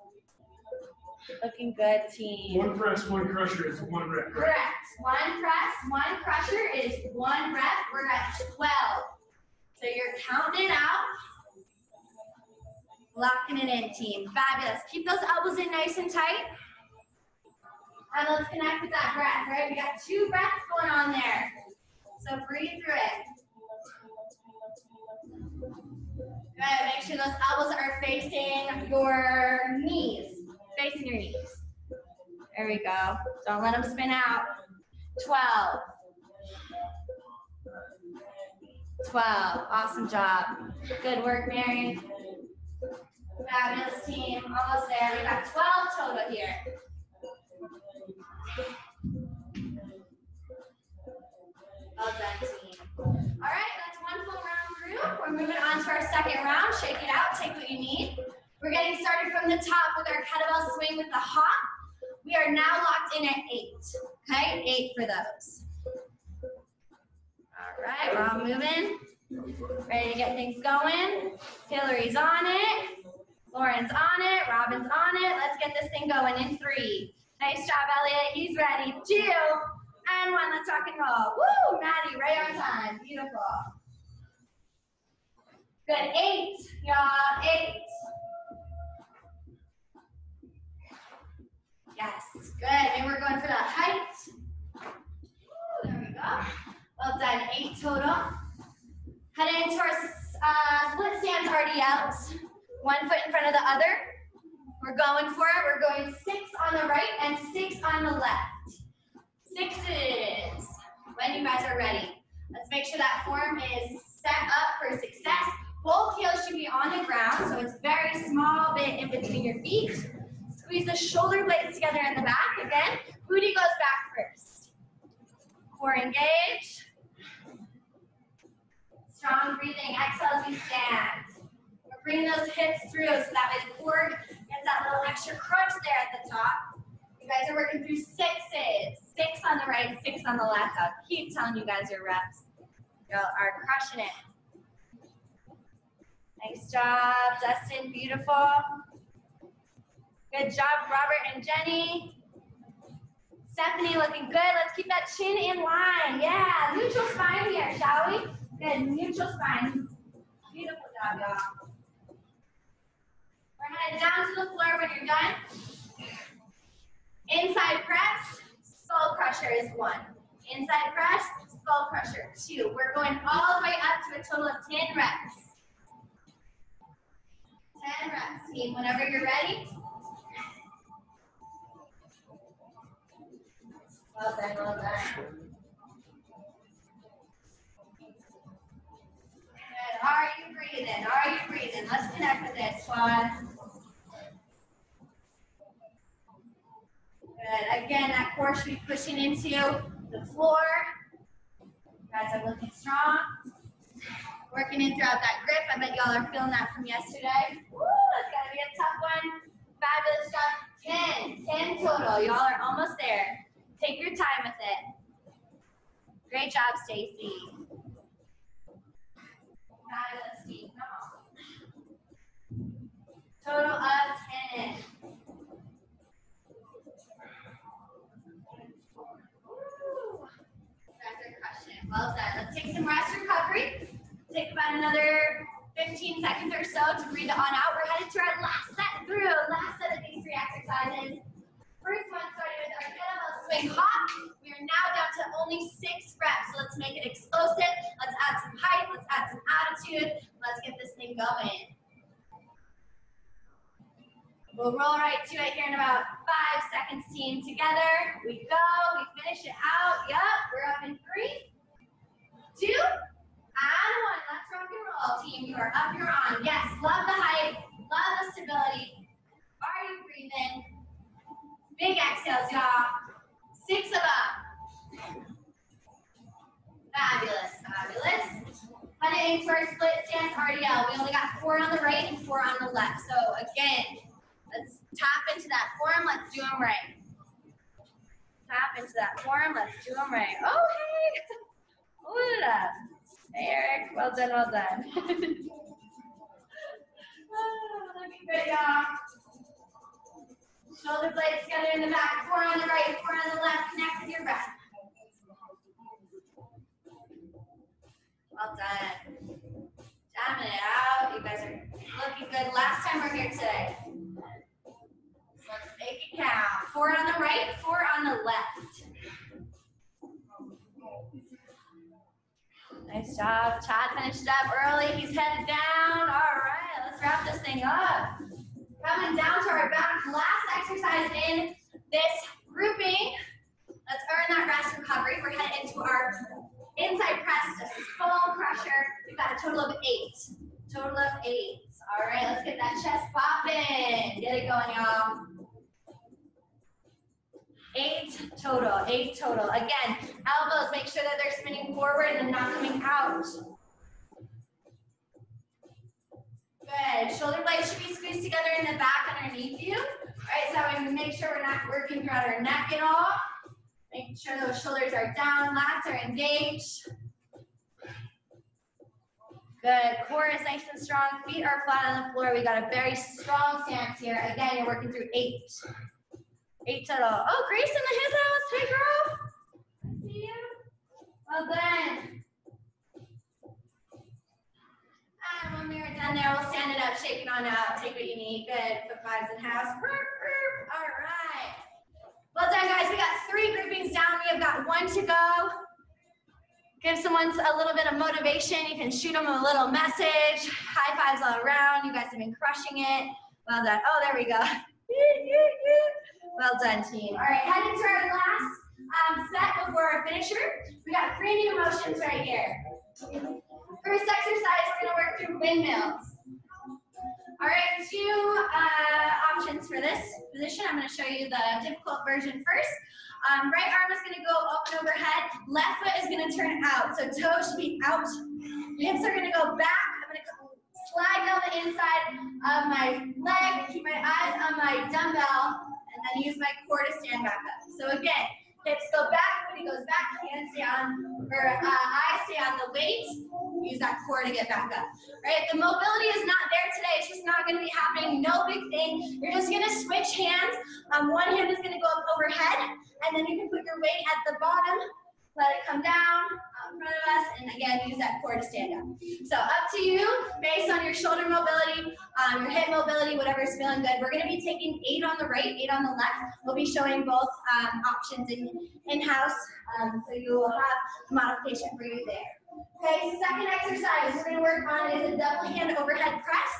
Looking good, team. One press, one crusher is one rep, right? Correct. One press, one crusher is one rep. We're at 12. So you're counting it out. Locking it in, team. Fabulous. Keep those elbows in nice and tight. And let's connect with that breath, right? We got two breaths going on there. So breathe through it. Good. Make sure those elbows are facing your knees. Facing your knees. There we go. Don't let them spin out. 12. 12. Awesome job. Good work, Mary. Almost there. We got 12 total here. Well done, team. All right, that's one full round. We're moving on to our second round. Shake it out. Take what you need. We're getting started from the top with our kettlebell swing with the hop. We are now locked in at eight. Okay, eight for those. All right, we're all moving. Ready to get things going. Hillary's on it. Lauren's on it. Robin's on it. Going in three. Nice job, Elliot. He's ready. Two and one. Let's rock and roll. Woo, Maddie, right on time. Beautiful. Good. Eight, y'all. Eight. Yes, good. And we're going for that height. There we go. Well done. Eight total. Head into our uh, split stance RDLs. One foot in front of the other. We're going for it. We're going six on the right and six on the left. Sixes. When you guys are ready. Let's make sure that form is set up for success. Both heels should be on the ground, so it's very small bit in between your feet. Squeeze the shoulder blades together in the back. Again, booty goes back first. Core engaged. Strong breathing. Exhale as we stand. We're those hips through so that way the core gets that little extra crunch there at the top. You guys are working through sixes. Six on the right, six on the left. I'll keep telling you guys your reps. You are crushing it. Nice job, Dustin. Beautiful. Good job, Robert and Jenny. Stephanie looking good. Let's keep that chin in line. Yeah, neutral spine here, shall we? Good, neutral spine. Beautiful job, y'all. We're down to the floor when you're done. Inside press, skull crusher is one. Inside press, skull crusher, two. We're going all the way up to a total of 10 reps. 10 reps, team. Whenever you're ready. Well done, well done. Are you breathing? Are you breathing? Let's connect with this squad. Good. Again, that core should be pushing into the floor. Guys are looking strong. Working in throughout that grip. I bet y'all are feeling that from yesterday. Woo, it's gonna be a tough one. Fabulous job. 10, 10 total. Y'all are almost there. Take your time with it. Great job, Stacy. Fabulous, Steve. Come on. Total of 10. Woo. Guys are crushing it. Well done. Let's take some rest recovery. Take about another 15 seconds or so to breathe on out. We're headed to our last set through, last set of these three exercises. First one started with our kettlebell swing hop. We are now down to only six reps. So let's make it explosive. Let's add some height. Let's add some attitude. Let's get this thing going. We'll roll right to it here in about five seconds, team. Together, we go. We finish it out. Yup, we're up in three, two, and one. Let's rock and roll, team. You are up, you're on. Yes, love the height, love the stability. Are you breathing? Big exhales, y'all. Six of them. Fabulous, fabulous. Heading into our split stance RDL. We only got four on the right and four on the left. So again, let's tap into that form. Let's do them right. Tap into that form. Let's do them right. Oh, hey. Up. Hey, Eric. Well done, well done. *laughs* oh, good, y'all. Shoulder blades together in the back. Four on the right, four on the left. Connect with your breath. Well done. Jamming it out. You guys are looking good. Last time we're here today. So let's make it count. Four on the right, four on the left. Nice job. Chad finished up early. He's headed down. All right, let's wrap this thing up. Coming down to our back. Last exercise in this grouping. Let's earn that rest recovery. We're headed into our inside press to skull crusher. We've got a total of eight. Total of eight. All right, let's get that chest popping. Get it going, y'all. Eight total, eight total. Again, elbows, make sure that they're spinning forward and not coming out. Good. Shoulder blades should be squeezed together in the back underneath you. All right, so we make sure we're not working throughout our neck at all. Make sure those shoulders are down, lats are engaged. Good. Core is nice and strong. Feet are flat on the floor. We got a very strong stance here. Again, you're working through eight. Eight total. Oh, Grace in the his house. Hey, girl. See you. Well done. And when we are done there, we'll stand it up, shake it on out, take what you need. Good. Foot fives in house. All right. Well done, guys. We got three groupings down. We have got one to go. Give someone a little bit of motivation. You can shoot them a little message. High fives all around. You guys have been crushing it. Well done. Oh, there we go. *laughs* well done, team. All right, heading to our last um, set before our finisher. We got three new motions right here. First exercise, we're gonna work through windmills. All right, two uh, options for this position. I'm gonna show you the difficult version first. Um, right arm is gonna go up and overhead. Left foot is gonna turn out. So toes should be out. Hips are gonna go back. I'm gonna go slide down the inside of my leg, keep my eyes on my dumbbell, and then use my core to stand back up. So again, hips go back, booty goes back, hands on, or uh, eyes stay on the weight. Use that core to get back up. Right? The mobility is not there today. It's just not going to be happening. No big thing. You're just going to switch hands. Um, one hand is going to go up overhead, and then you can put your weight at the bottom let it come down in front of us, and again, use that core to stand up. So up to you, based on your shoulder mobility, um, your hip mobility, whatever's feeling good. We're gonna be taking eight on the right, eight on the left. We'll be showing both um, options in, in-house, um, so you will have a modification for you there. Okay, second exercise we're gonna work on is a double hand overhead press.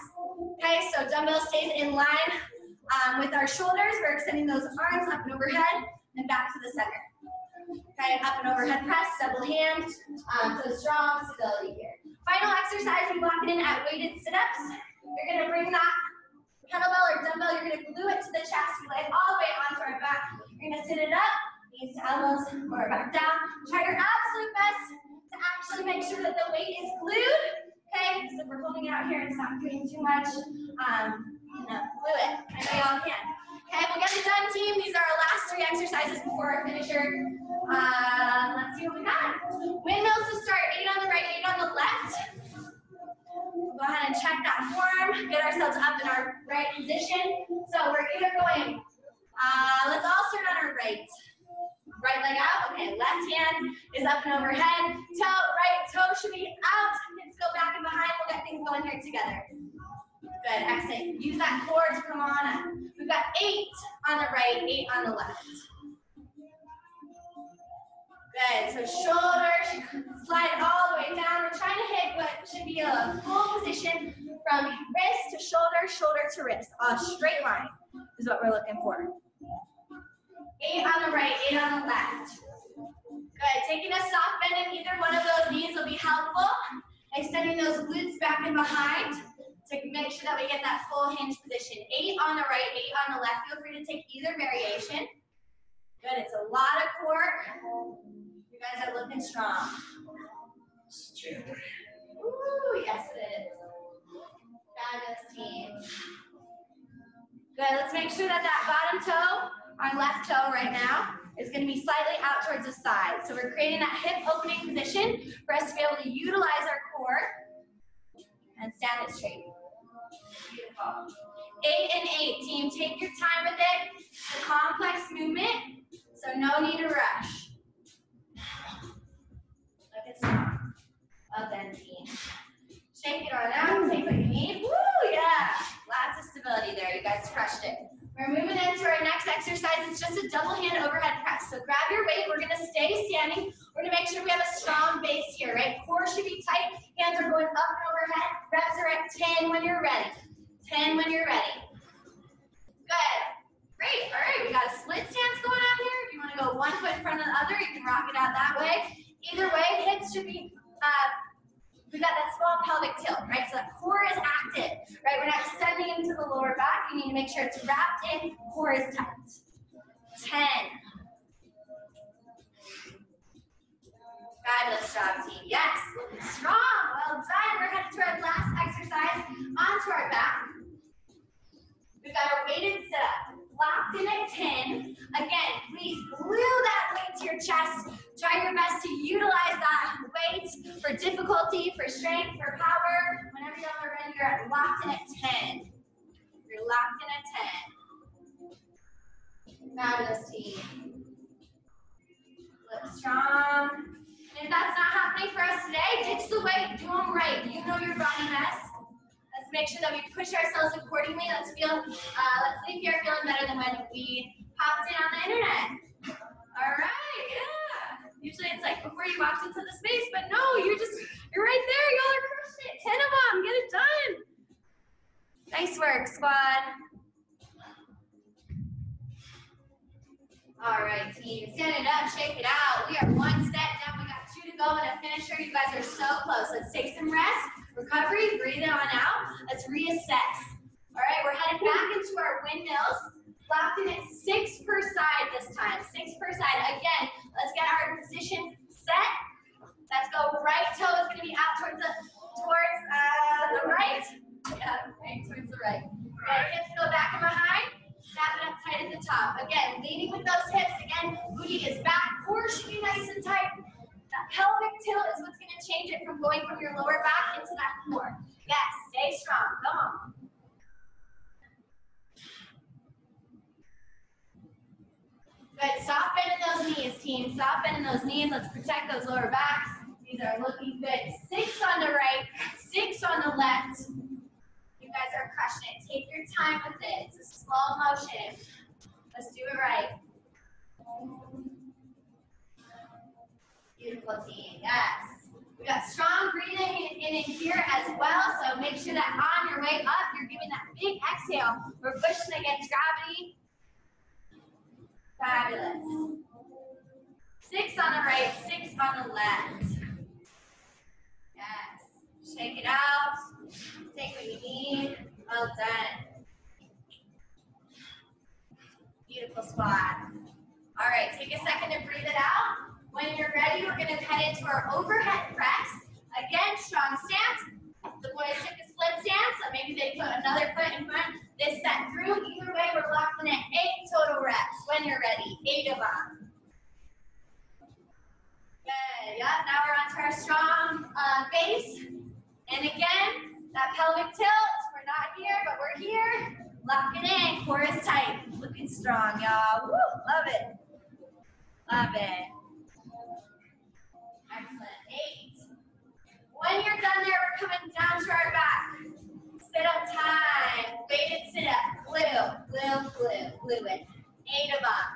Okay, so dumbbell stays in line um, with our shoulders. We're extending those arms up and overhead and back to the center. Okay, up and overhead press, double hand. Um, so strong stability here. Final exercise, we lock it in at weighted sit-ups. You're gonna bring that kettlebell or dumbbell, you're gonna glue it to the chest, it all the way onto our back. You're gonna sit it up, knees to elbows, or back down. Try your absolute best to actually make sure that the weight is glued. Okay, if we're holding it out here it's not doing too much, um, you know, glue it. I know y'all can. Okay, we'll get it done, team. These are our last three exercises before our finisher. Uh, let's see what we got. Windmills to start, eight on the right, eight on the left. Go ahead and check that form, get ourselves up in our right position. So we're either going, uh, let's all start on our right. Right leg out, okay, left hand is up and overhead. Toe, right toe should be out. Hips go back and behind, we'll get things going here together. Good, exit. Use that core to come on up. We've got eight on the right, eight on the left. Good, so shoulders slide all the way down. We're trying to hit what should be a full position from wrist to shoulder, shoulder to wrist. A straight line is what we're looking for. Eight on the right, eight on the left. Good, taking a soft bend in either one of those knees will be helpful. Extending those glutes back and behind to make sure that we get that full hinge position. Eight on the right, eight on the left. Feel free to take either variation. Good, it's a lot of core. You guys are looking strong. Ooh, yes it is. Fabulous team. Good, let's make sure that that bottom toe, our left toe right now, is gonna be slightly out towards the side. So we're creating that hip opening position for us to be able to utilize our core and stand it straight. Eight and eight, team. Take your time with it. It's a complex movement, so no need to rush. Look at strong. Well done, team. Shake it on out. Take what you need. Woo, yeah. Lots of stability there. You guys crushed it. We're moving into our next exercise. It's just a double hand overhead press. So grab your weight. We're going to stay standing. We're going to make sure we have a strong base here, right? Core should be tight. Hands are going up and overhead. Reps are at 10 when you're ready. 10 when you're ready. Good. Great. All right. We got a split stance going on here. If you want to go one foot in front of the other, you can rock it out that way. Either way, hips should be uh, we got that small pelvic tilt, right? So that core is active, right? We're not extending into the lower back. You need to make sure it's wrapped in, core is tight. 10. Fabulous job, team. Yes, strong. Well done. We're headed to our last exercise, onto our back. We've got our weighted sit-up. Locked in at 10. Again, please glue that weight to your chest. Try your best to utilize that weight for difficulty, for strength, for power. Whenever y'all are ready, you're at locked in at 10. You're locked in at 10. Fabulous team. Look strong. And if that's not happening for us today, ditch the weight, do them right. You know your body best. Make sure that we push ourselves accordingly. Let's feel, uh, let's leave here feeling better than when we popped in on the internet. All right, yeah. Usually it's like before you walked into the space, but no, you're just, you're right there. Y'all are crushing it. 10 of them, get it done. Nice work, squad. All right, team, stand it up, shake it out. We are one step down, we got two to go and a finisher. You guys are so close. Let's take some rest, recovery, breathe it on out. Let's reassess. All right, we're headed back into our windmills. Locked in at six per side this time, six per side. Again, let's get our position set. Let's go. Right toe is going to be out towards the towards uh, the right. Yeah, right towards the right. Right hips go back and behind. Snap it up tight at the top. Again, leading with those hips. Again, booty is back. Core should be nice and tight. That pelvic tilt is what's going to change it from going from your lower back into that core. Yes, stay strong. Come on. Good. Soft bend in those knees, team. Stop bending those knees. Let's protect those lower backs. These are looking good. Six on the right, six on the left. You guys are crushing it. Take your time with it. It's a slow motion. Let's do it right. Beautiful team. Yes. We got strong breathing in, in, here as well. So make sure that on your way up, you're giving that big exhale. We're pushing against gravity. Fabulous. Six on the right, six on the left. Yes. Shake it out. Take what you need. Well done. Beautiful spot. All right, take a second to breathe it out. When you're ready, we're gonna head into our overhead press. Again, strong stance. The boys took a split stance, so maybe they put another foot in front. This set through. Either way, we're locking at eight total reps. When you're ready, eight of them. Good. Yep. Now we're onto our strong uh, base. And again, that pelvic tilt. We're not here, but we're here. Locking in. Core is tight. Looking strong, y'all. Woo, love it. Love it. Excellent. Eight. When you're done there, we're coming down to our back. Sit up time. Weighted sit up. Glue, glue, glue, glue it. Eight of them.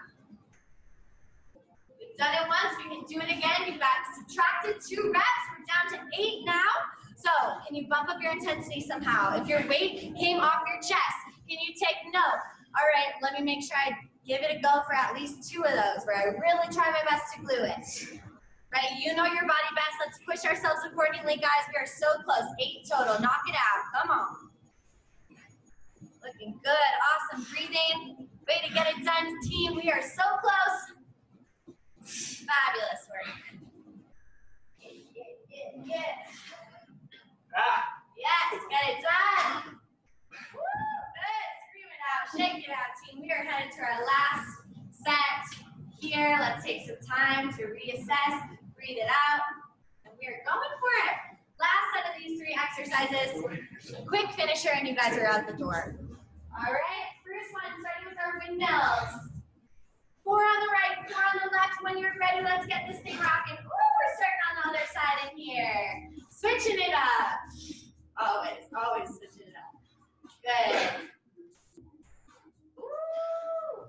We've done it once. We can do it again. You've got subtracted two reps. We're down to eight now. So, can you bump up your intensity somehow? If your weight came off your chest, can you take note? All right, let me make sure I give it a go for at least two of those where I really try my best to glue it. Right, you know your body best. Let's push ourselves accordingly, guys. We are so close. Eight total. Knock it out. Come on. Looking good. Awesome. Breathing. Way to get it done, team. We are so close. Fabulous work. Yeah, yeah, yeah. Ah, Yes, get it done. Good. Scream it out. Shake it out, team. We are headed to our last set here. Let's take some time to reassess, breathe it out, and we are going for it. Last set of these three exercises. Quick finisher, and you guys are out the door. All right, first one, starting with our windmills. Four on the right, four on the left. When you're ready, let's get this thing rocking. Ooh, we're starting on the other side in here. Switching it up. Always, always switching it up. Good. Ooh.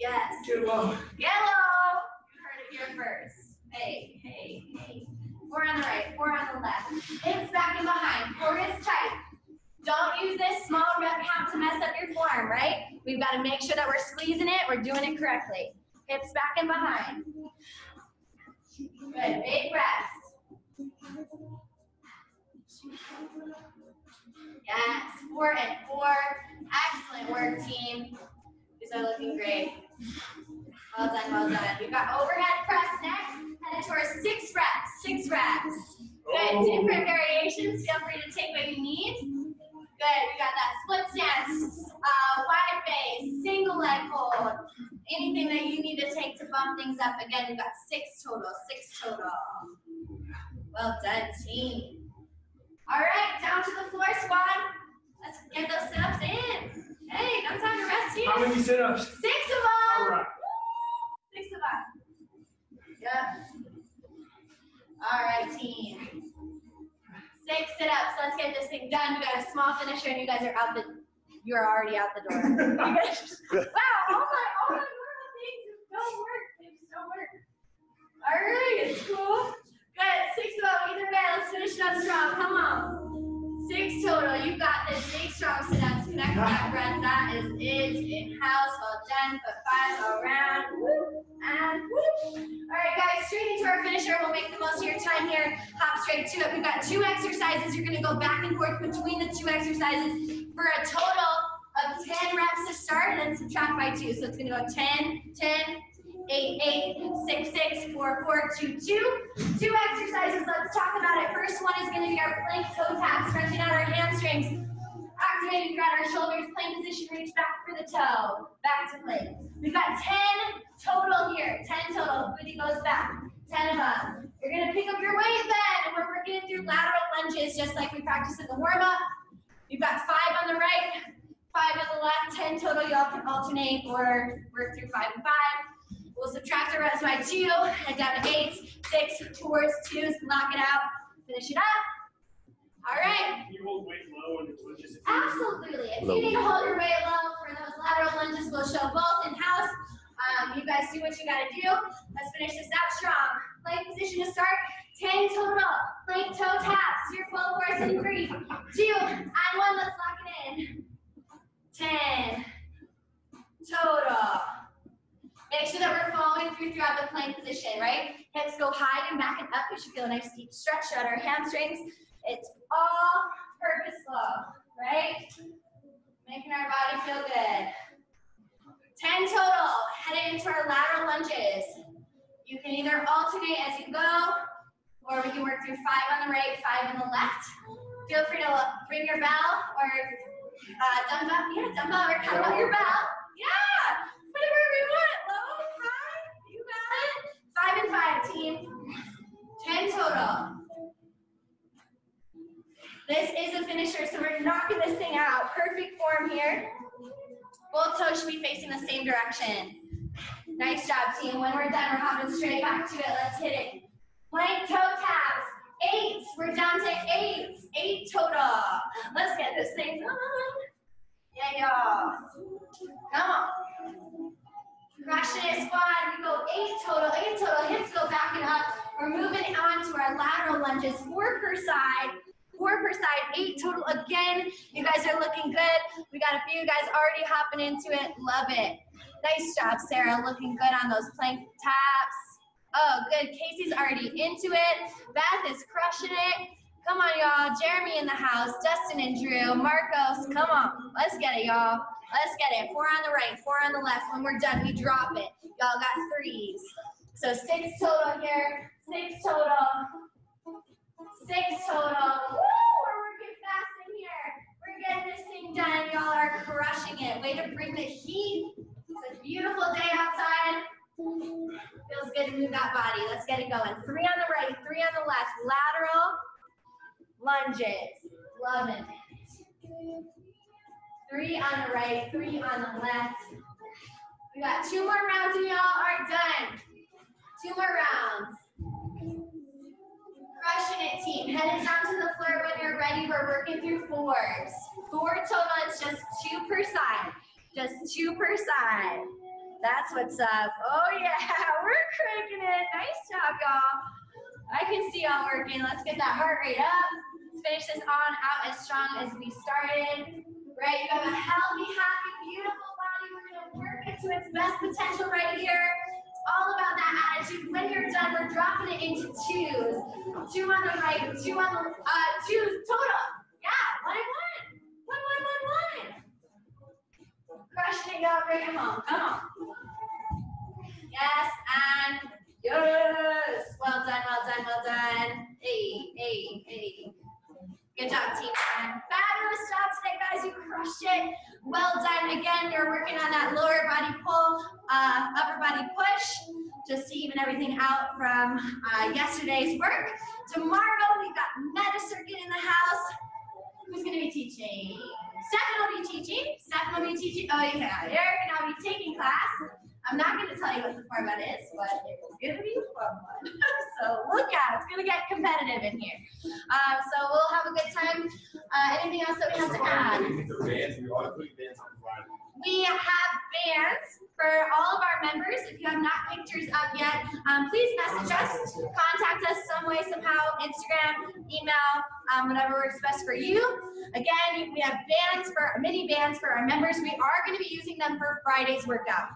Yes. get low. Yellow. You heard it here first. Hey, hey, hey. Four on the right, four on the left. Hips back and behind. Core is tight. Don't use this small rep count to mess up your form, right? We've got to make sure that we're squeezing it, we're doing it correctly. Hips back and behind. Good, big breath. Yes, four and four. Excellent work, team. These are looking great. Well done, well done. We've got overhead press next. Headed to our six reps, six reps. Good, Oh. different variations. Feel free to take what you need. Good, we got that split stance, uh, wide base, single leg hold. Anything that you need to take to bump things up. Again, we've got six total, six total. Well done, team. All right, down to the floor squad. Let's get those sit-ups in. Hey, no time to rest here. How many sit-ups? Six of them. All right. Six of them. Yep. All right, team. Six sit-ups. Let's get this thing done. We got a small finisher, and you guys are out the. You are already out the door. *laughs* Wow! All my all my normal things don't work. They just don't work. All right, it's cool. Good. Six of them. Either way, let's finish it up strong. Come on. Six total. You got this. Big strong sit-ups. Connect with that breath. That is it. In-house. Well done. Put five around. And woo. All right, guys. Straight into our finisher. We'll make the most of your time here. Hop straight to it. We've got two exercises. You're going to go back and forth between the two exercises for a total of 10 reps to start and then subtract by two. So it's going to go 10, 10, 8, 8, 6, 6, 4, 4, 2, 2. Two exercises. Let's talk about it. First one is going to be our plank toe tap, stretching out our hamstrings. Activating throughout our shoulders, plank position, reach back for the toe. Back to plank. We've got 10 total here. 10 total. Booty goes back. 10 of them. You're going to pick up your weight then, and we're working through lateral lunges just like we practiced in the warm-up. You've got five on the right, five on the left, 10 total. Y'all can alternate or work through five and five. We'll subtract our reps by two, head down to eights, six, towards twos, lock it out, finish it up. All right, You hold weight low on your lunges. absolutely. If Low. you need to hold your weight low for those lateral lunges, we'll show both in house. Um, you guys do what you gotta do. Let's finish this out strong. Plank position to start. 10 total. Plank toe taps. Your full force in three, two, and one. Let's lock it in. 10 total. Make sure that we're following through throughout the plank position, right? Hips go high and back and up. We should feel a nice deep stretch out our hamstrings. It's all purposeful, right? Making our body feel good. 10 total. Heading into our lateral lunges. You can either alternate as you go, or we can work through five on the right, five on the left. Feel free to bring your bell or uh, dumbbell, yeah, dumbbell or kettlebell, your bell. Yeah, 115 10 total. This is a finisher, so we're knocking this thing out. Perfect form here. Both toes should be facing the same direction. Nice job, team. When we're done, we're hopping straight back to it. Let's hit it. Plank toe taps. Eight. We're down to eight. Eight total. Let's get this thing done. Yeah, y'all. Come on. Crushing it, squad. We go eight total. Eight total. Hips go back and up. We're moving on to our lateral lunges. Four per side. Four per side, eight total again. You guys are looking good. We got a few guys already hopping into it. Love it. Nice job, Sarah. Looking good on those plank taps. Oh, good. Casey's already into it. Beth is crushing it. Come on, y'all. Jeremy in the house. Dustin and Drew. Marcos. Come on. Let's get it, y'all. Let's get it. Four on the right, four on the left. When we're done, we drop it. Y'all got threes. So six total here. Six total. Six total. Woo! We're working fast in here. We're getting this thing done. Y'all are crushing it. Way to bring the heat. It's a beautiful day outside. Feels good to move that body. Let's get it going. Three on the right, three on the left. Lateral lunges. Loving it. Three on the right, three on the left. We got two more rounds and y'all are done. Two more rounds. Crushing it, team. Headed down to the floor when you're ready. We're working through fours. Four total. It's just two per side. Just two per side. That's what's up. Oh yeah, *laughs* we're cranking it. Nice job, y'all. I can see y'all working. Let's get that heart rate up. Let's finish this on out as strong as we started. Right, you have a healthy, happy, beautiful body. We're gonna work it to its best potential right here. It's all about that attitude. When you're done, we're dropping it into twos. Two on the right, two on the, uh, two total. Yeah, one and one. One, one, one, one. Crushing it, y'all. Bring it home. Come on. Yes, and yes. Well done, well done, well done. Hey, hey, hey. Good job, team. Fabulous job today, guys. You crushed it. Well done. Again, you're working on that lower body pull, uh, upper body push, just to even everything out from uh, yesterday's work. Tomorrow, we've got Meta Circuit in the house. Who's going to be teaching? Stefan will be teaching. Stefan will be teaching. Oh, yeah. Eric and I'll be taking class. I'm not going to tell you what the format is, but it's going to be a fun one. *laughs* so look out. It's going to get competitive in here. Uh, so we'll have a good time. Uh, anything else that we have to add? We have bands for all of our members. If you have not pictures up yet, um, please message us, contact us some way, somehow, Instagram, email, um, whatever works best for you. Again, we have bands for mini bands for our members. We are going to be using them for Friday's workout.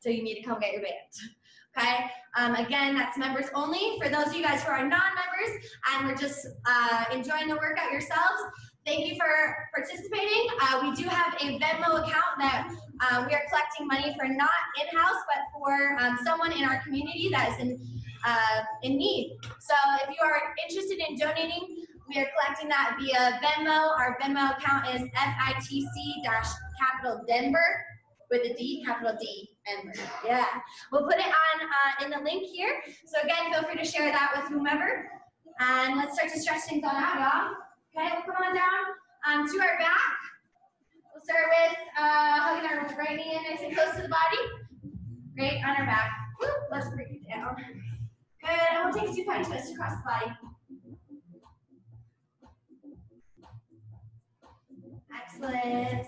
So you need to come get your band. *laughs* Okay. Um, again, that's members only. For those of you guys who are non-members and we're just uh, enjoying the workout yourselves, thank you for participating. Uh, we do have a Venmo account that uh, we are collecting money for not in-house, but for um, someone in our community that is in uh, in need. So if you are interested in donating, we are collecting that via Venmo. Our Venmo account is FITC capital Denver with a D, capital D, And Yeah. We'll put it on uh, in the link here. So again, feel free to share that with whomever. And let's start to stretch things on out, y'all. Okay, we'll come on down um, to our back. We'll start with uh, hugging our right knee in nice and close to the body. Great, on our back. Woo, let's bring it down. Good, and we'll take a supine twist across the body. Excellent.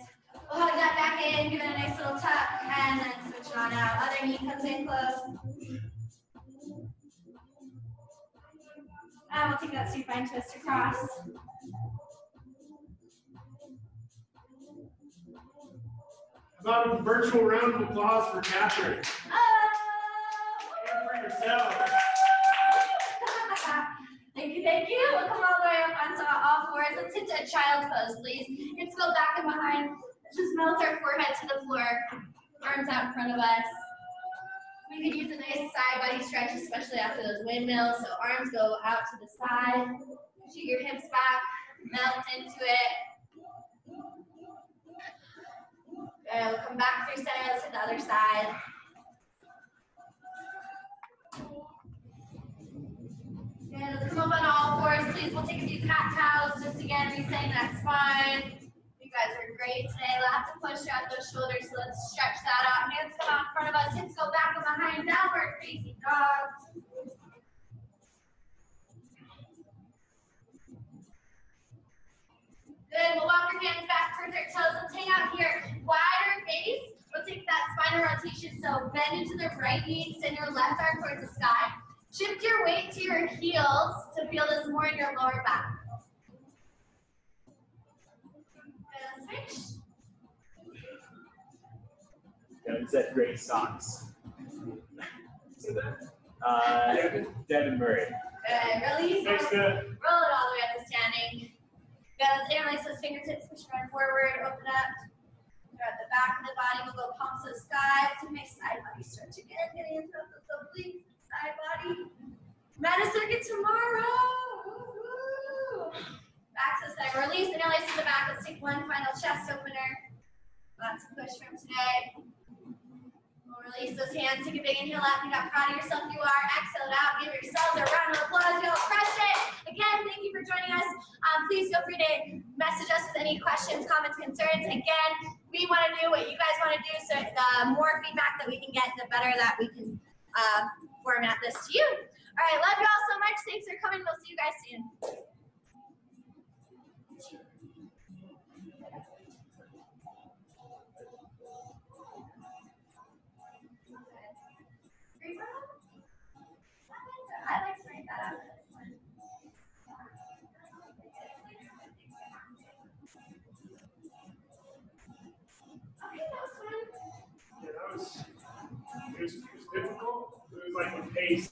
We'll hug that back in, give it a nice little tuck, and then switch it on out. Other knee comes in close. And we'll take that supine twist across. About a virtual round of applause for Kathryn Oh! Uh, and for yourself. *laughs* Thank you, thank you. We'll come all the way up onto all fours. Let's hit a child pose, please. Hips go back and behind. Just melt our forehead to the floor. Arms out in front of us. We could use a nice side body stretch, especially after those windmills. So arms go out to the side. Shoot your hips back. Melt into it. Good. We'll come back through center. Let's hit the other side. Good, let's come up on all fours, please. We'll take a few cat cows, just again, resetting that spine. Guys are great today. Lots of push out those shoulders, so let's stretch that out. Hands come out in front of us, hips go back and behind, downward facing dog. Good, we'll walk your hands back towards our toes. Let's hang out here, wider face. We'll take that spinal rotation, so bend into the right knee, extend your left arm towards the sky. Shift your weight to your heels to feel this more in your lower back. And switch. Devin said great socks. Uh, Devin Murray. Good, release. Roll it all the way up to standing. Let's interlace those fingertips, push right forward, open up. Go at the back of the body, we'll go palms to the sky. Do a side body stretch again, getting into those obliques, side body. Meta circuit tomorrow. Woo-hoo. Back to the side, release, interlace to the back. Let's take one final chest opener. Lots of push from today. We'll release those hands, take a big inhale out. Think how proud of yourself you are. Exhale it out. Give yourselves a round of applause. You'll crush it. Again, thank you for joining us. Um, please feel free to message us with any questions, comments, concerns. Again, we want to do what you guys want to do. So the more feedback that we can get, the better that we can uh, format this to you. All right, love you all so much. Thanks for coming. We'll see you guys soon. it's, it's difficult. There's like a pace